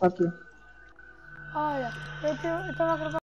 Aquí. Ah, ya. Este, esta va a